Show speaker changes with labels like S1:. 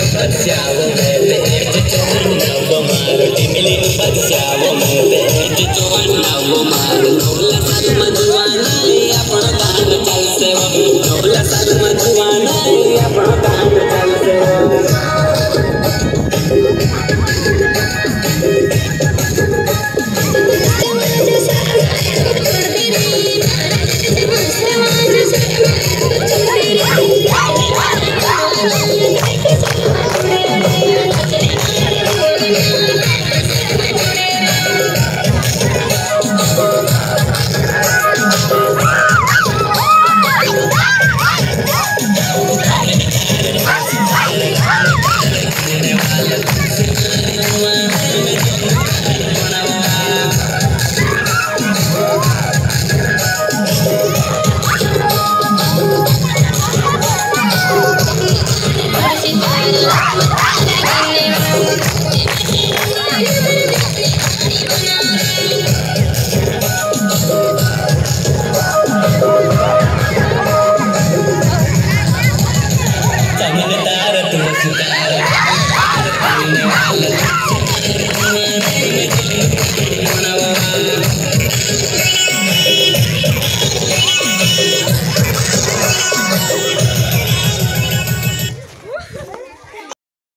S1: подсяла мене, ти чорна ломару, ти мілі подсяла мене, ти чорна ломару, добла сад мадуана, я продана, чай сева, добла сад мадуана. Cara, cara, cara. Yeah.